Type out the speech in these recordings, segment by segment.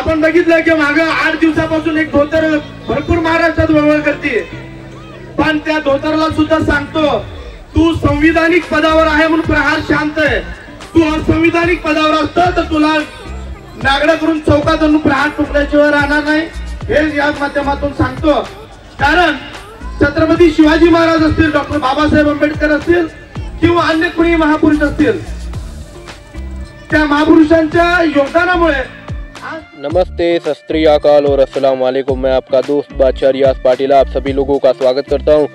आपण बघितलं की माग आठ दिवसापासून एक धोतर भरपूर महाराष्ट्रात वळवळ करते. पण त्या धोतरला सुद्धा सांगतो तू संविधानिक पदावर आहे म्हणून प्रहार शांत आहे. तू असंविधानिक पदावर असत तर तुला नागडा करून चौकात आणून प्रहार तुकड्याशिवाय राहणार नाही. हे या माध्यमातून सांगतो. कारण छत्रपती शिवाजी महाराज असतील डॉक्टर बाबासाहेब आंबेडकर असतील किंवा अन्य कुणी महापुरुष असतील त्या महापुरुषांच्या योगदानामुळे नमस्ते, सत अकाल और अस्सलाम वालेकुम। मैं आपका दोस्त बादशाह रियाज पाटिल, आप सभी लोगों का स्वागत करता हूँ।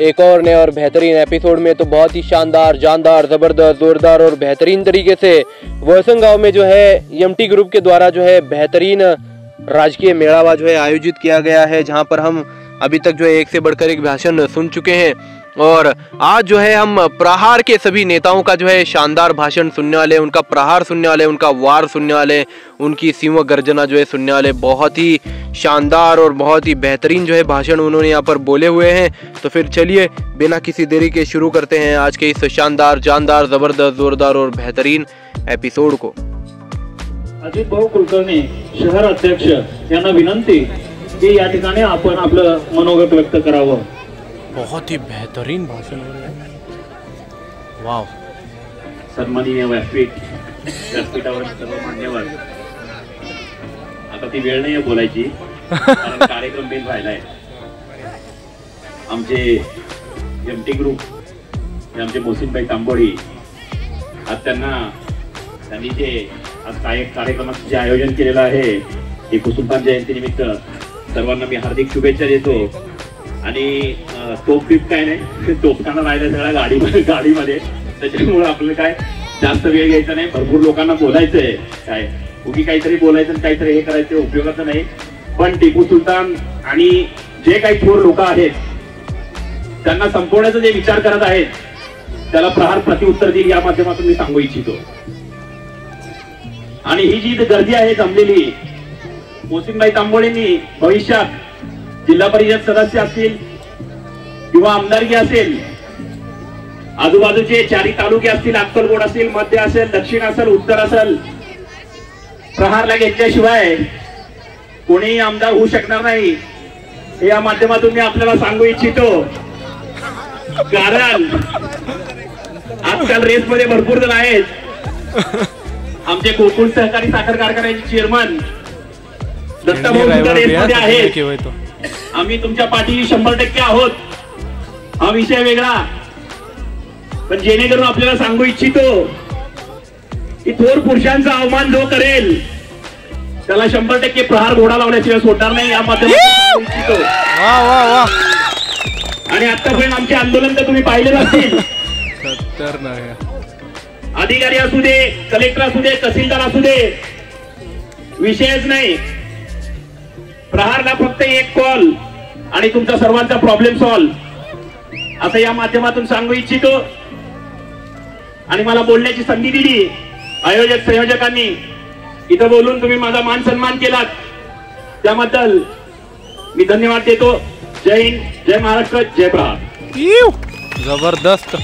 एक और नए और बेहतरीन एपिसोड में तो बहुत ही शानदार, जानदार, ज़बरदस्त, ज़ोरदार और बेहतरीन तरीके से वर्सन गाँव में जो है एमटी ग्रुप के द्वारा जो है, बेहतरीन राजकीय मेलावा जो है, आयोजित किया गया है, जहाँ पर हम अभी तक जो है, एक से बढ़कर एक भाषण सुन चुके हैं। और आज जो है हम प्रहार के सभी नेताओं का जो है शानदार भाषण सुनने वाले उनका प्रहार सुनने वाले उनका वार सुनने वाले उनकी सिंह गर्जना जो है सुनने वाले बहुत ही शानदार और बहुत ही बेहतरीन जो है भाषण उन्होंने यहाँ पर बोले हुए हैं। तो फिर चलिए, बिना किसी देरी के शुरू करते हैं आज के इस शानदार, जानदार, ज़बरदस्त, ज़ोरदार और बेहतरीन एपिसोड को। अजित भाऊ कुलकर्णी, शहर अध्यक्ष, यांना विनंती की या ठिकाणी आपण आपलं मनोगत व्यक्त करावं. बहुत ही बेहतरीन भाषण हो रहे हैं। वाह सन्माननीय व्यासपीठ व्यासपीठावर सर्व मान्यवर. आता ती वेळ नाही बोलायची कारण कार्यक्रम बेल व्हायलाय आमचे एम टी ग्रुप हे आमचे मोसिनबाई तांबोळी आज त्यांना त्यांनी जे आज काय कार्यक्रमाचं जे आयोजन केलेलं आहे ते कुसुमपान जयंती निमित्त सर्वांना मी हार्दिक शुभेच्छा देतो. आणि अं, फिप काय नाही. तोफखाना राहिला सगळ्या गाडीमध्ये गाडीमध्ये. त्याच्यामुळे आपलं काय जास्त वेळ घ्यायचा नाही. भरपूर लोकांना बोलायचंय. काय? उगी काहीतरी बोलायचं काहीतरी हे करायचं उपयोगाचं नाही. पण टिपू सुलतान आणि जे काही थोर लोक आहेत त्यांना संपवण्याचा जे विचार करत आहेत त्याला प्रहार प्रतिउत्तर देईल या माध्यमातून मी सांगू इच्छितो. आणि ही जी गर्दी आहे जमलेली मोसिनबाई तांबोळेंनी भविष्यात जिल्हा परिषद सदस्य असतील किंवा आमदारकी असेल आजूबाजूचे चारी तालुके असतील अक्कलकोट असतील मध्य असेल दक्षिण असेल उत्तर असेल प्रहारला घेतल्याशिवाय कोणीही आमदार होऊ शकणार नाही. हे या माध्यमातून मी आपल्याला सांगू इच्छितो. कारण आजकाल रेस मध्ये भरपूर जण आहेत. आमचे कोकण सहकारी साखर कारखान्याचे चेअरमन दत्ताभाऊ रेस मध्ये आहेत. आम्ही तुमच्या पाठीशी शंभर टक्के आहोत. हा विषय वेगळा. पण जेणेकरून आपल्याला सांगू इच्छितो की थोर पुरुषांचा अवमान जो करेल त्याला शंभर टक्के प्रहार घोडा लावल्याशिवाय सोडणार नाही या माध्यमातून इच्छितो. आणि आतापर्यंत आमचे आंदोलन तर तुम्ही असतील. खतरनाक अधिकारी असू दे कलेक्टर असू दे तहसीलदार असू दे विषयच नाही. प्रहारला फक्त एक कॉल आणि तुमचा सर्वांचा प्रॉब्लेम सॉल्व असं या माध्यमातून सांगू इच्छितो. आणि मला बोलण्याची संधी दिली. आयोजक संयोजकांनी. इथं बोलून तुम्ही माझा मान सन्मान केलात. त्याबद्दल मी धन्यवाद देतो. जय हिंद जय महाराष्ट्र जय प्रहार. जबरदस्त.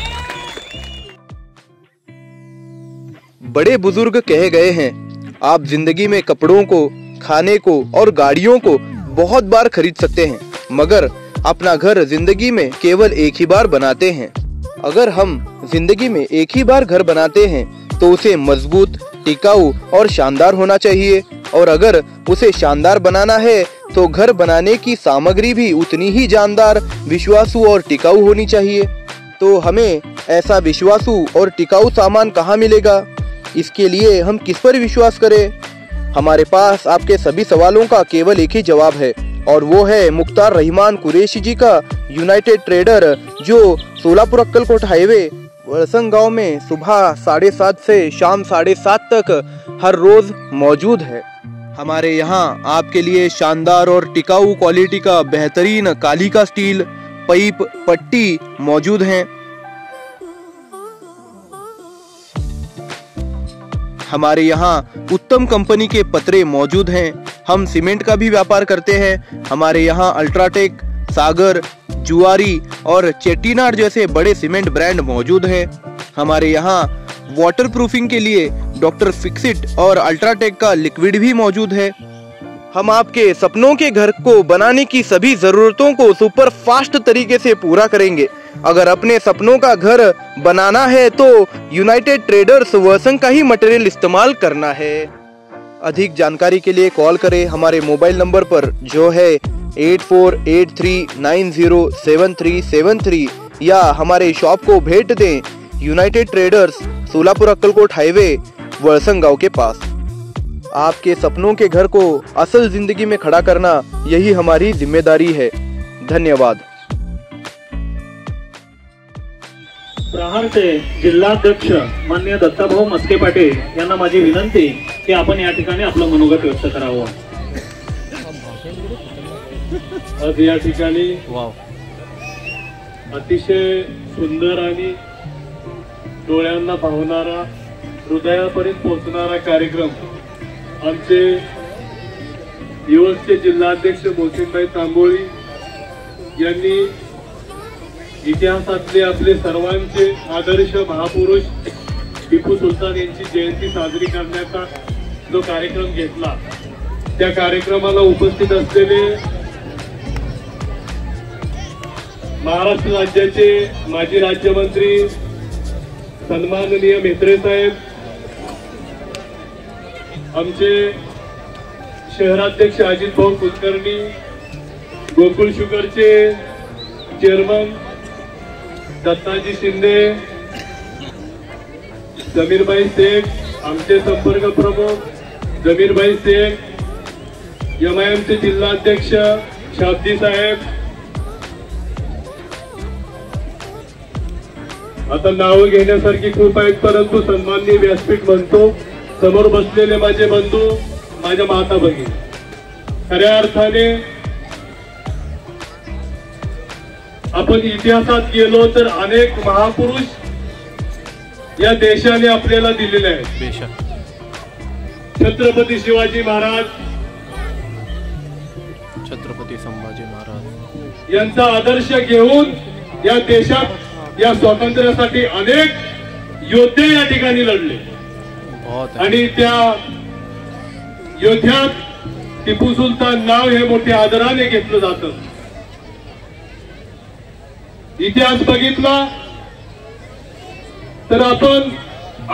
बड़े बुजुर्ग कहे गए हैं आप जिंदगी में कपड़ों को खाने को और गाड़ियों को बहुत बार खरीद सकते हैं, मगर अपना घर ज़िंदगी में केवल एक ही बार बनाते हैं। अगर हम ज़िंदगी में एक ही बार घर बनाते हैं तो उसे मज़बूत, टिकाऊ और शानदार होना चाहिए, और अगर उसे शानदार बनाना है तो घर बनाने की सामग्री भी उतनी ही जानदार, विश्वासु और टिकाऊ होनी चाहिए। तो हमें ऐसा विश्वासु और टिकाऊ सामान कहाँ मिलेगा? इसके लिए हम किस पर विश्वास करें? हमारे पास आपके सभी सवालों का केवल एक ही जवाब है, और वो है मुख्तार रहमान कुरेशी जी का यूनाइटेड ट्रेडर जो सोलापुर अक्कलकोट हाईवे वड़संग गाँव में सुबह साढ़े सात से शाम साढ़े सात तक हर रोज मौजूद है। हमारे यहाँ आपके लिए शानदार और टिकाऊ क्वालिटी का बेहतरीन काली का स्टील पाइप, पट्टी मौजूद हैं। हमारे यहाँ उत्तम कंपनी के पतरे मौजूद हैं। हम सीमेंट का भी व्यापार करते हैं। हमारे यहाँ अल्ट्राटेक, सागर, जुआरी और चेटीनार जैसे बड़े सीमेंट ब्रांड मौजूद हैं। हमारे यहाँ वाटर प्रूफिंग के लिए डॉक्टर फिक्सिट और अल्ट्राटेक का लिक्विड भी मौजूद है। हम आपके सपनों के घर को बनाने की सभी जरूरतों को सुपर फास्ट तरीके से पूरा करेंगे। अगर अपने सपनों का घर बनाना है तो यूनाइटेड ट्रेडर्स वर्सन का ही मटेरियल इस्तेमाल करना है। अधिक जानकारी के लिए कॉल करें हमारे मोबाइल नंबर पर, जो है eight four eight three nine zero seven three seven three या हमारे शॉप को भेंट दें united traders Solapur Akkalkot highway version गाँव के पास। आपके सपनों के घर को असल ज़िंदगी में खड़ा करना यही हमारी ज़िम्मेदारी है। धन्यवाद। प्रहारचे जिल्हाध्यक्ष मान्य दत्ताभाऊ मस्के पाटील यांना माझी विनंती की आपण या ठिकाणी आपलं मनोगत व्यक्त करावं. आज या ठिकाणी अतिशय सुंदर आणि डोळ्यांना भावणारा हृदयापर्यंत पोहोचणारा कार्यक्रम आमचे युवकचे जिल्हाध्यक्ष मोहसिनभाई तांबोळी यांनी इतिहासातले आपले सर्वांचे आदर्श महापुरुष टिपू सुलतान यांची जयंती साजरी करण्याचा जो कार्यक्रम घेतला त्या कार्यक्रमाला उपस्थित असलेले महाराष्ट्र राज्याचे माजी राज्यमंत्री सन्माननीय मेत्रे साहेब आमचे शहराध्यक्ष अजित भाऊ कुलकर्णी गोकुळ शुगरचे चेअरमन दत्ताजी शिंदे जमीरबाई शेख आमचे संपर्क प्रमुख जमीरबाई शेख एम आय एमचे जिल्हाध्यक्ष शाब्दी साहेब. आता नावं घेण्यासारखी खूप आहेत परंतु सन्माननीय व्यासपीठ म्हणतो समोर बसलेले माझे बंधू माझ्या माता भगिनी खऱ्या अर्थाने आपण इतिहासात गेलो तर अनेक महापुरुष या देशाने आपल्याला दिलेले आहेत. छत्रपती शिवाजी महाराज छत्रपती संभाजी महाराज. यांचा आदर्श घेऊन या देशात या स्वातंत्र्यासाठी अनेक योद्धे या ठिकाणी लढले. आणि त्या योद्ध्यात टिपू सुलतान नाव हे मोठ्या आदराने घेतलं जात. इतिहास बघितला तर आपण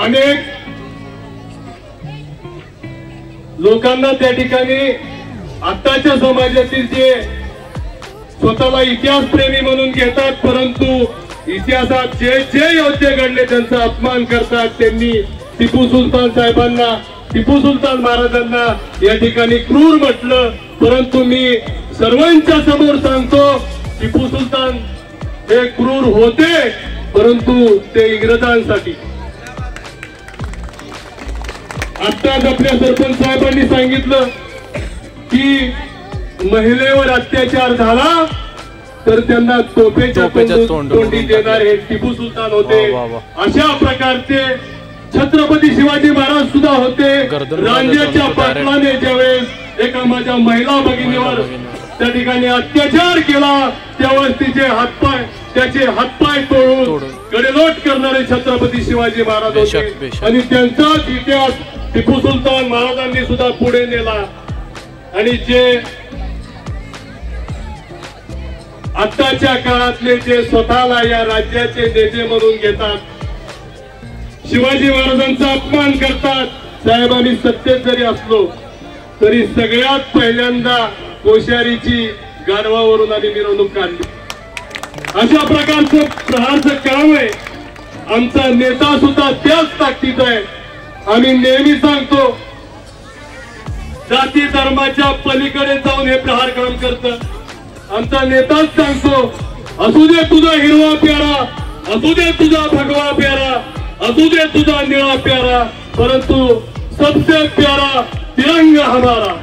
अनेक लोकांना त्या ठिकाणी आताच्या समाजातील जे स्वतःला इतिहास प्रेमी म्हणून घेतात परंतु इतिहासात जे जे योद्धे घडले त्यांचा अपमान करतात त्यांनी टिपू सुलतान साहेबांना टिपू सुलतान महाराजांना या ठिकाणी क्रूर म्हटलं. परंतु मी सर्वांच्या समोर सांगतो टिपू सुलतान हे क्रूर होते परंतु ते इंग्रजांसाठी. आत्ताच आपल्या सरपंच साहेबांनी सांगितलं की महिलेवर अत्याचार झाला तर त्यांना तोफेच्या तोंडू- देणार हे टिपू सुलतान होते. अशा प्रकारचे छत्रपती शिवाजी महाराज सुद्धा होते. direct. पाटलाने ज्यावेळेस एका माझ्या महिला भगिनीवर. त्या ठिकाणी अत्याचार केला त्यावेळेस तिचे हातपाय त्याचे हातपाय तोडून. कडेलोट करणारे छत्रपती शिवाजी महाराज होते. आणि त्यांचाच इतिहास टिपू सुलतान महाराजांनी सुद्धा पुढे नेला आणि जे आताच्या काळातले जे स्वतःला या राज्याचे नेते म्हणून घेतात शिवाजी महाराजांचा अपमान करतात साहेब आम्ही सत्तेत जरी असलो तरी सगळ्यात पहिल्यांदा कोश्यारीची गाढवावरून आम्ही मिरवणूक काढली. अशा प्रकारचं प्रहारचं काम आहे आमचा नेता सुद्धा त्याच ताकदीत आहे. आम्ही नेहमी सांगतो जाती धर्माच्या पलीकडे जाऊन हे प्रहार काम करत. आमचा नेताच सांगतो असू दे तुझा हिरवा प्यारा असू दे तुझा भगवा प्यारा असू दे तुझा निळा प्यारा परंतु सबसे प्यारा तिरंगा हमारा.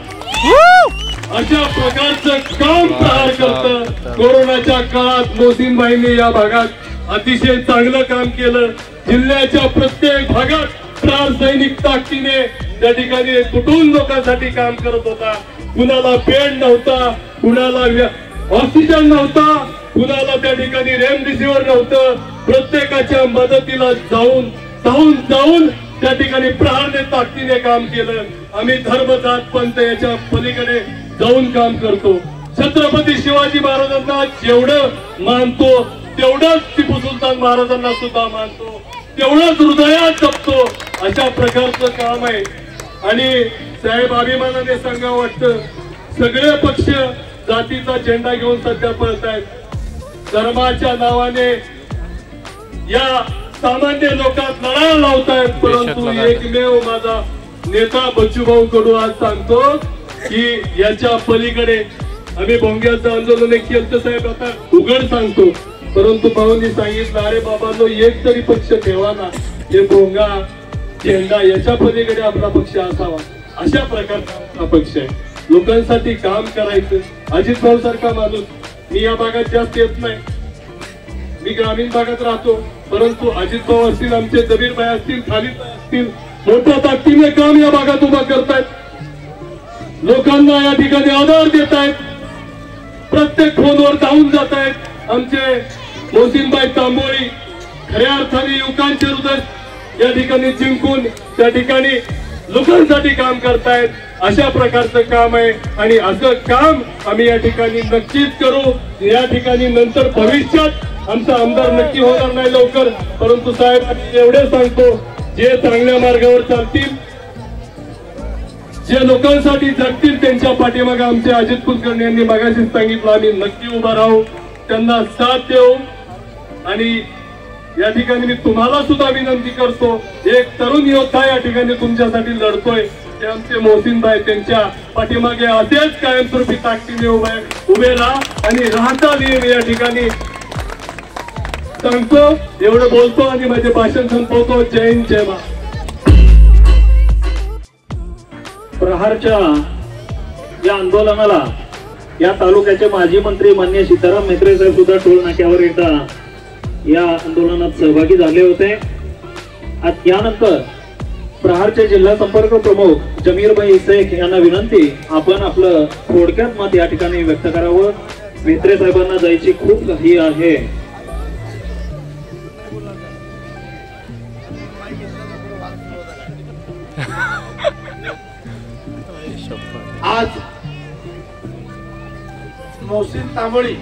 अशा प्रकारचं काम तयार करत. कोरोनाच्या काळात मोसीनबाईंनी या भागात अतिशय चांगलं काम केलं. जिल्ह्याच्या प्रत्येक भागात प्रहार सैनिक ताकदीने त्या ठिकाणी कुटुंब लोकांसाठी काम करत होता. कुणाला बेड नव्हता कुणाला व्य- ऑक्सिजन नव्हता कुणाला त्या ठिकाणी रेमडेसिवीर नव्हतं. प्रत्येकाच्या मदतीला जाऊन जाऊन जाऊन त्या ठिकाणी प्रहारने ताकदीने काम केलं. आम्ही धर्म जात पंत याच्या पलीकडे जाऊन काम करतो. छत्रपती शिवाजी महाराजांना जेवढं मानतो तेवढंच टिपू सुलतान महाराजांना सुद्धा मानतो. तेवढंच हृदयात जपतो. अशा प्रकारचं काम आहे. आणि साहेब अभिमानाने सांगा वाटतं सगळे पक्ष जातीचा झेंडा घेऊन सध्या पळत आहेत. धर्माच्या नावाने या सामान्य लोकात लढा लावतायत परंतु एकमेव माझा नेता बच्चूभाऊ कडू आज सांगतो की याच्या पलीकडे आम्ही भोंग्याचं आंदोलन केलं तर साहेब आता उघड सांगतो. परंतु भाऊनी सांगितलं अरे बाबा जो एक तरी पक्ष ठेवा ना. हे भोंगा झेंडा याच्या पलीकडे आपला पक्ष असावा. अशा प्रकारचा आपला पक्ष आहे. लोकांसाठी काम करायचं. अजित भाऊ सारखा माणूस. मी या भागात जास्त येत नाही. मी ग्रामीण भागात राहतो. परंतु अजित भाऊ असतील आमचे जमीन भाई असतील खालीद असतील मोठ्या ताकदीने काम या भागात उभा करतायत. लोकांना या ठिकाणी आधार देत आहेत प्रत्येक फोनवर धावून जात आहेत आमचे मोहसिनबाई तांबोळी खऱ्या अर्थाने युवकांचे हृदय या ठिकाणी जिंकून त्या ठिकाणी लोकांसाठी काम करतायत. अशा प्रकारचं काम आहे आणि असं काम आम्ही या ठिकाणी नक्कीच करू. या ठिकाणी नंतर भविष्यात आमचा आमदार नक्की होणार नाही लवकर. परंतु साहेब आम्ही एवढे सांगतो जे चांगल्या मार्गावर चालतील जे लोकांसाठी जगतील त्यांच्या पाठीमागे आमचे अजित कुलकर्णी यांनी मगाशी सांगितलं आम्ही नक्की उभा राहू त्यांना साथ देऊ. आणि या ठिकाणी मी तुम्हाला सुद्धा विनंती करतो एक तरुण योद्धा या ठिकाणी तुमच्यासाठी लढतोय. ते आमचे मोहसिन भाई त्यांच्या पाठीमागे असेच कायमस्वरूपी ताकदीने उभे उभे राहा आणि राहता येईल या ठिकाणी. सांगतो एवढं बोलतो आणि माझे भाषण संपवतो. जय हिंद जय मा प्रहारच्या या आंदोलनाला या तालुक्याचे माजी मंत्री मान्य सीताराम मेत्रे साहेब सुद्धा टोल नाक्यावर एकदा या आंदोलनात सहभागी झाले होते. यानंतर प्रहारचे जिल्हा संपर्क प्रमुख जमीरभाई शेख यांना विनंती आपण आपलं थोडक्यात मत या ठिकाणी व्यक्त करावं. मेत्रे साहेबांना जायची खूप घाई आहे. मोहसिन तांबोळी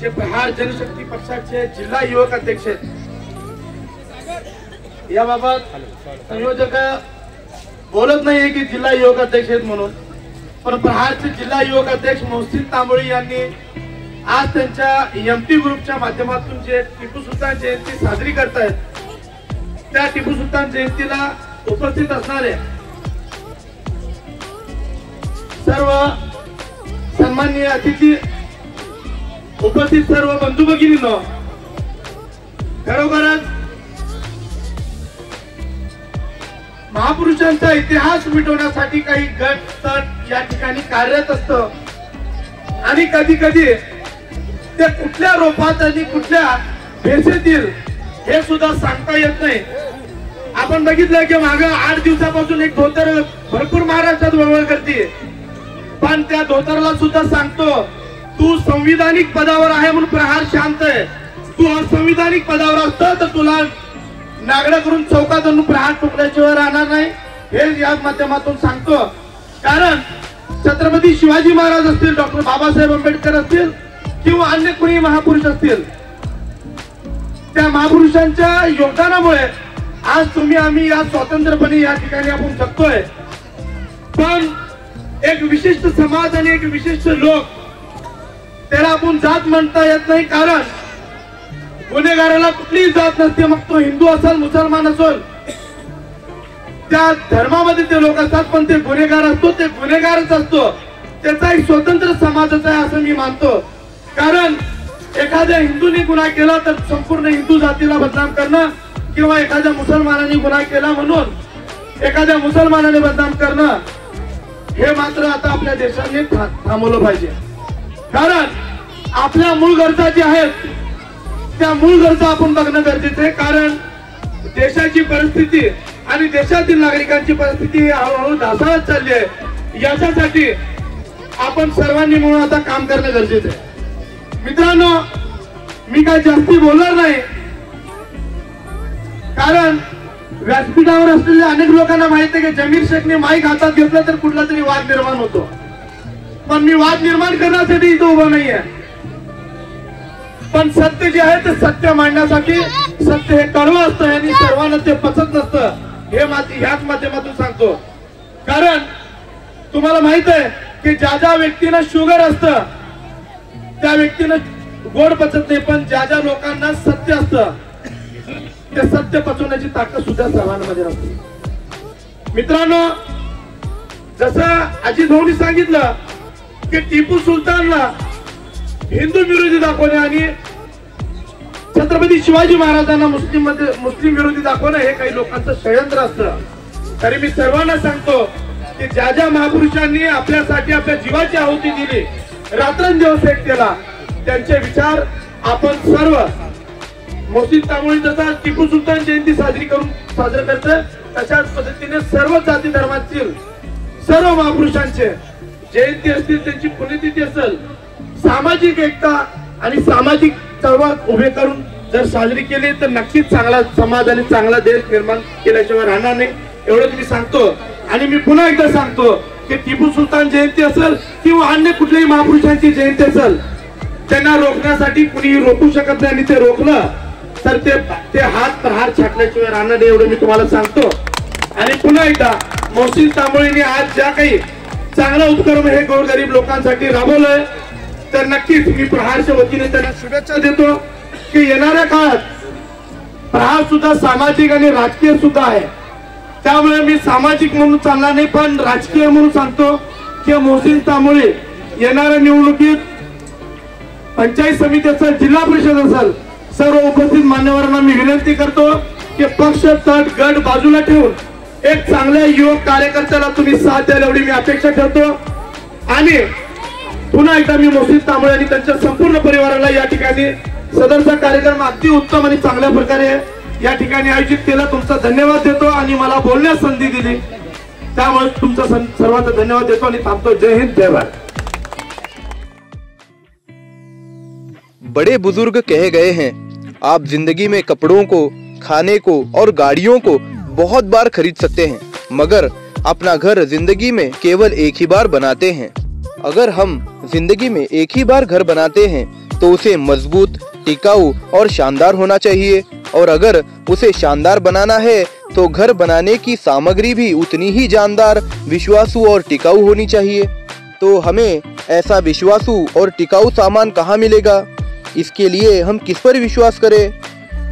जे प्रहार जनशक्ती पक्षाचे जिल्हा युवक अध्यक्ष आहेत. याबाबत संयोजक बोलत नाहीये की जिल्हा युवक अध्यक्ष आहेत म्हणून पण प्रहारचे जिल्हा युवक अध्यक्ष मोहसिन तांबोळी यांनी आज त्यांच्या एमपी ग्रुपच्या माध्यमातून जे टिपू सुलतान जयंती साजरी करतायत त्या टिपू सुलतान जयंतीला उपस्थित असणारे सर्व सन्माननीय अतिथी उपस्थित सर्व बंधू भगिनींनो खरोखरच महापुरुषांचा इतिहास मिटवण्यासाठी काही गट तट या ठिकाणी कार्यरत असत. आणि कधी कधी ते कुठल्या रोपात आणि कुठल्या भेसेतील हे सुद्धा सांगता येत नाही. आपण बघितलं की माग आठ दिवसापासून एक धोतर भरपूर महाराष्ट्रात वळवळ करते. पण त्या धोतरला सुद्धा सांगतो तू संविधानिक पदावर आहे म्हणून प्रहार शांत आहे. तू असंविधानिक पदावर असत तर तुला नागडा करून चौकात आणून प्रहार टोकल्याशिवाय राहणार नाही. हे या माध्यमातून सांगतो. कारण छत्रपती शिवाजी महाराज असतील डॉक्टर बाबासाहेब आंबेडकर असतील किंवा अन्य कोणी महापुरुष असतील त्या महापुरुषांच्या योगदानामुळे आज तुम्ही आम्ही या स्वतंत्रपणे या ठिकाणी आपण जगतोय. पण एक विशिष्ट समाज आणि एक विशिष्ट लोक त्याला आपण जात म्हणता येत नाही कारण गुन्हेगाराला कुठलीही जात नसते मग तो हिंदू असाल मुसलमान असेल त्या धर्मामध्ये ते लोक असतात पण ते गुन्हेगार असतो ते गुन्हेगारच असतो. त्याचा एक स्वतंत्र समाजाचा आहे असं मी मानतो. कारण एखाद्या हिंदूने गुन्हा केला तर संपूर्ण हिंदू जातीला बदनाम करणं किंवा एखाद्या मुसलमानाने गुन्हा केला म्हणून एखाद्या मुसलमानाने बदनाम करणं हे मात्र आता आपल्या देशाने थांबवलं पाहिजे. कारण आपल्या मूळ गरजा ज्या आहेत त्या मूळ गरजा आपण बघणं गरजेचं आहे. कारण देशाची परिस्थिती आणि देशातील नागरिकांची परिस्थिती हळूहळू ढासळत चालली आहे. याच्यासाठी आपण सर्वांनी म्हणून आता काम करणं गरजेचं आहे. मित्रांनो मी काय जास्ती बोलणार नाही. कारण व्यासपीठावर असलेल्या अनेक लोकांना माहिती आहे की जमीर शेखने माईक हातात घेतला तर कुठला तरी वाद निर्माण होतो. पण मी वाद निर्माण करण्यासाठी इथं उभा नाहीये. पण सत्य जे आहे ते सत्य मांडण्यासाठी सत्य हे कडवं असतं आणि सर्वांना ते पचत नसतं. हे माती ह्याच माध्यमातून सांगतो. कारण तुम्हाला माहीत आहे की ज्या ज्या व्यक्तीनं शुगर असतं त्या व्यक्तीनं गोड पचत नाही पण ज्या ज्या लोकांना सत्य असतं ते सत्य पचवण्याची ताकद सुद्धा सर्वांमध्ये असते मित्रांनो जसं अजित भाऊनी सांगितलं की टिपू सुलतानला हिंदू विरोधी दाखवणे आणि छत्रपती शिवाजी महाराजांना मुस्लिममध्ये मुस्लिम विरोधी दाखवणं हे काही लोकांचं षडयंत्र असतं. तरी मी सर्वांना सांगतो की ज्या ज्या महापुरुषांनी आपल्यासाठी आपल्या जीवाची आहुती दिली रात्रंदिवस एक केला त्यांचे विचार आपण सर्व मोसिन तांबोळी जसा टिपू सुलतान जयंती साजरी करून साजरा करत तशाच पद्धतीने सर्व जाती धर्मातील सर्व महापुरुषांचे जयंती असतील त्यांची पुण्यतिथी असेल सामाजिक एकता आणि सामाजिक चळवळ उभे करून जर साजरी केली तर नक्कीच चांगला समाज आणि चांगला देश निर्माण केल्याशिवाय राहणार नाही. एवढंच मी सांगतो. आणि मी पुन्हा एकदा सांगतो की टिपू सुलतान जयंती असेल किंवा अन्य कुठल्याही महापुरुषांची जयंती असेल त्यांना रोखण्यासाठी कुणीही रोखू शकत नाही आणि ते रोखलं तर ते ते हात प्रहार छाटल्याशिवाय राहणार नाही एवढं मी तुम्हाला सांगतो. आणि पुन्हा एकदा मोहसिन तांबोळीने आज ज्या काही चांगला उपक्रम हे गोरगरीब लोकांसाठी राबवलंय तर नक्कीच मी प्रहारच्या वतीने त्यांना शुभेच्छा देतो की येणाऱ्या काळात प्रहार सुद्धा सामाजिक आणि राजकीय सुद्धा आहे. त्यामुळे मी सामाजिक म्हणून चालणार नाही पण राजकीय म्हणून सांगतो की मोहसिन तांबोळी येणाऱ्या निवडणुकीत पंचायत समिती असेल जिल्हा परिषद असेल सर्व उपस्थित मान्यवरांना मी विनंती करतो की पक्ष तट गट बाजूला ठेवून एक चांगल्या युवक कार्यकर्त्याला तुम्ही साथ द्याल एवढी मी अपेक्षा ठेवतो. आणि पुन्हा एकदा मी मोसिन तांबळे आणि त्यांच्या संपूर्ण परिवाराला या ठिकाणी सदरचा कार्यक्रम अगदी उत्तम आणि चांगल्या प्रकारे या ठिकाणी आयोजित केला. तुमचा धन्यवाद देतो आणि मला बोलण्यास संधी दिली. त्यामुळे तुमचा सर्वांचा धन्यवाद देतो आणि थांबतो. जय हिंद जय भारत. बड़े बुज़ुर्ग कहे गए हैं। आप ज़िंदगी में कपड़ों को, खाने को और गाड़ियों को बहुत बार खरीद सकते हैं, मगर अपना घर ज़िंदगी में केवल एक ही बार बनाते हैं। अगर हम ज़िंदगी में एक ही बार घर बनाते हैं तो उसे मज़बूत, टिकाऊ और शानदार होना चाहिए। और अगर उसे शानदार बनाना है तो घर बनाने की सामग्री भी उतनी ही जानदार, विश्वासु और टिकाऊ होनी चाहिए। तो हमें ऐसा विश्वासु और टिकाऊ सामान कहाँ मिलेगा? इसके लिए हम किस पर विश्वास करें?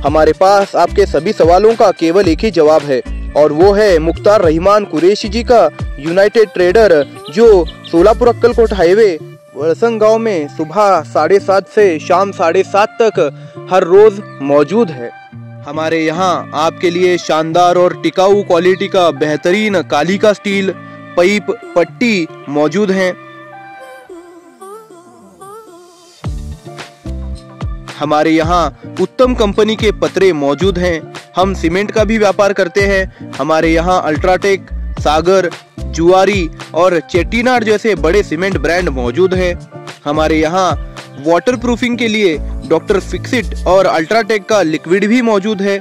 हमारे पास आपके सभी सवालों का केवल एक ही जवाब है, और वो है मुख्तार रहमान कुरेशी जी का यूनाइटेड ट्रेडर जो सोलापुर अक्कलकोट हाईवे वड़संग गाँव में सुबह साढ़े सात से शाम साढ़े सात तक हर रोज मौजूद है। हमारे यहाँ आपके लिए शानदार और टिकाऊ क्वालिटी का बेहतरीन काली का स्टील पाइप, पट्टी मौजूद हैं। हमारे यहाँ उत्तम कंपनी के पतरे मौजूद हैं। हम सीमेंट का भी व्यापार करते हैं। हमारे यहाँ अल्ट्राटेक, सागर, जुआरी और चेटीनार जैसे बड़े सीमेंट ब्रांड मौजूद हैं। हमारे यहाँ वाटर प्रूफिंग के लिए डॉक्टर फिक्सिट और अल्ट्राटेक का लिक्विड भी मौजूद है।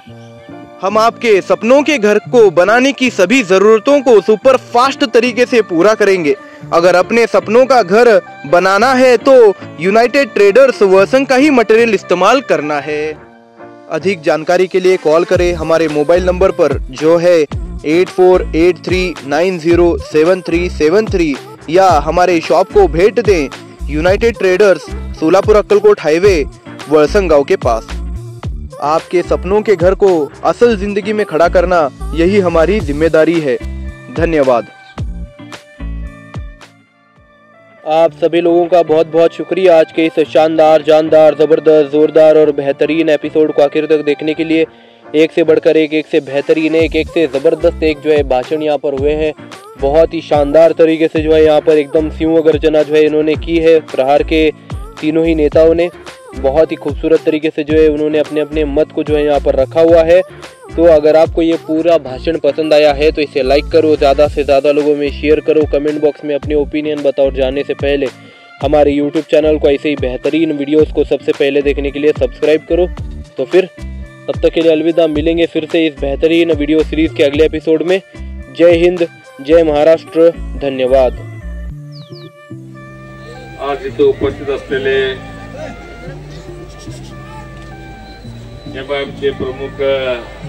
हम आपके सपनों के घर को बनाने की सभी जरूरतों को सुपर फास्ट तरीके से पूरा करेंगे। अगर अपने सपनों का घर बनाना है तो यूनाइटेड ट्रेडर्स वर्सन का ही मटेरियल इस्तेमाल करना है। अधिक जानकारी के लिए कॉल करें हमारे मोबाइल नंबर पर, जो है eight four eight three nine zero seven three seven three या हमारे शॉप को भेंट दें united traders Solapur Akkalkot highway, version गाँव के पास। आपके सपनों के घर को असल ज़िंदगी में खड़ा करना यही हमारी ज़िम्मेदारी है। धन्यवाद। आप सभी लोगों का बहुत बहुत शुक्रिया आज के इस शानदार, जानदार, ज़बरदस्त, ज़ोरदार और बेहतरीन एपिसोड को आखिर तक देखने के लिए एक से बढ़कर एक एक से बेहतरीन, एक एक से ज़बरदस्त, एक जो है भाषण यहाँ पर हुए हैं। बहुत ही शानदार तरीके से जो है यहाँ पर एकदम सिंह गर्जना जो है इन्होंने की है, प्रहार के तीनों ही नेताओं ने। बहुत ही खूबसूरत तरीके से जो है उन्होंने अपने अपने मत को जो है यहाँ पर रखा हुआ है। तो अगर आपको ये पूरा भाषण पसंद आया है तो इसे लाइक करो, ज़्यादा से ज़्यादा लोगों में शेयर करो कमेंट बॉक्स में अपने ओपिनियन बताओ और जाने से पहले हमारे यूट्यूब चैनल को ऐसे ही बेहतरीन वीडियोस को सबसे पहले देखने के लिए सब्सक्राइब करो। तो फिर, तब तक के लिए अलविदा, मिलेंगे फिर से इस बेहतरीन वीडियो सीरीज़ के अगले एपिसोड में। जय हिंद, जय महाराष्ट्र, धन्यवाद। आज इथे उपस्थित एमआयएमचे प्रमुख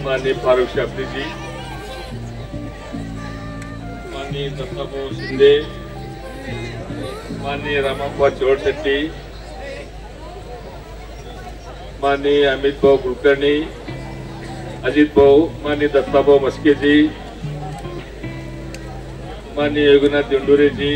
माननीय फारुख शास्त्रीजी माननीय दत्ताभाऊ शिंदे माननीय रामाप्पा चोळशेट्टी माननीय अमित भाऊ कुलकर्णी अजित भाऊ माननीय दत्ताभाऊ मस्केजी माननीय योगनाथ दिंडुरेजी